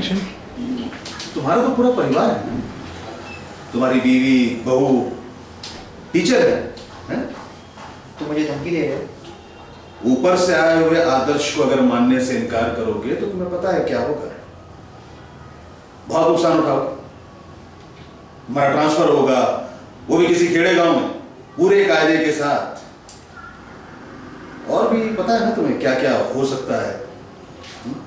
Connection तुम्हारा तो पूरा परिवार है तुम्हारी बीवी बहू टीचर है, है? तो मुझे धमकी दे रहे हो? ऊपर से आए हुए आदर्श को अगर मानने से इनकार करोगे तो तुम्हें पता है क्या होगा। बहुत नुकसान उठाओगे। मेरा ट्रांसफ़र होगा वो भी किसी खेड़े गाँव में पूरे कायदे के साथ। और भी पता है ना तुम्हें क्या क्या हो सकता है? हम्म?